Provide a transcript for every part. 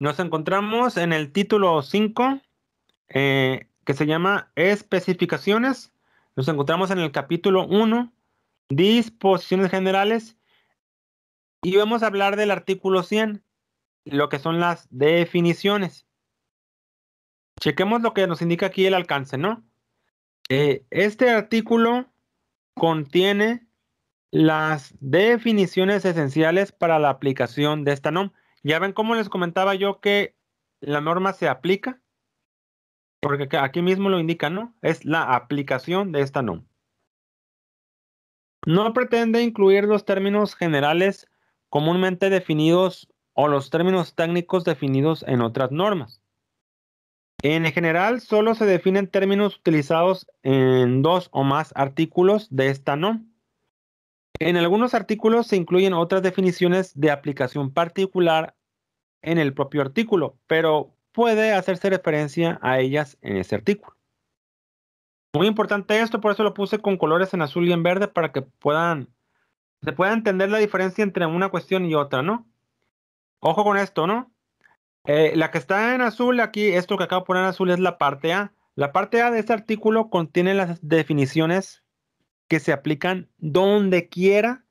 Nos encontramos en el título 5, eh, que se llama Especificaciones. Nos encontramos en el capítulo 1, Disposiciones Generales. Y vamos a hablar del artículo 100, lo que son las definiciones. Chequemos lo que nos indica aquí el alcance, ¿no? Eh, este artículo contiene las definiciones esenciales para la aplicación de esta norma. Ya ven cómo les comentaba yo que la norma se aplica, porque aquí mismo lo indica, ¿no? Es la aplicación de esta norma. No pretende incluir los términos generales comúnmente definidos o los términos técnicos definidos en otras normas. En general, solo se definen términos utilizados en dos o más artículos de esta norma. En algunos artículos se incluyen otras definiciones de aplicación particular en el propio artículo, pero puede hacerse referencia a ellas en ese artículo. Muy importante esto, por eso lo puse con colores en azul y en verde para que puedan se pueda entender la diferencia entre una cuestión y otra, ¿no? Ojo con esto, ¿no? Eh, la que está en azul aquí, esto que acabo de poner en azul es la parte A. La parte A de este artículo contiene las definiciones que se aplican donde quiera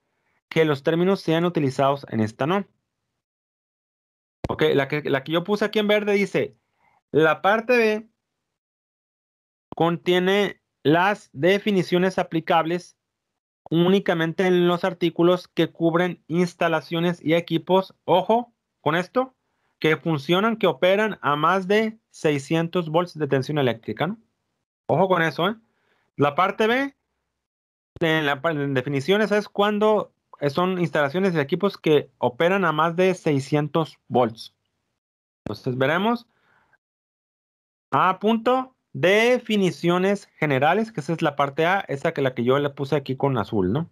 que los términos sean utilizados en esta norma. Ok, la que, la que yo puse aquí en verde dice, la parte B contiene las definiciones aplicables únicamente en los artículos que cubren instalaciones y equipos, ojo con esto, que funcionan, que operan a más de 600 volts de tensión eléctrica. ¿no? Ojo con eso. ¿eh? La parte B, en, definiciones, es cuando son instalaciones y equipos que operan a más de 600 volts. Entonces veremos. A punto, definiciones generales, que esa es la parte A, esa que la que yo le puse aquí con azul, ¿no?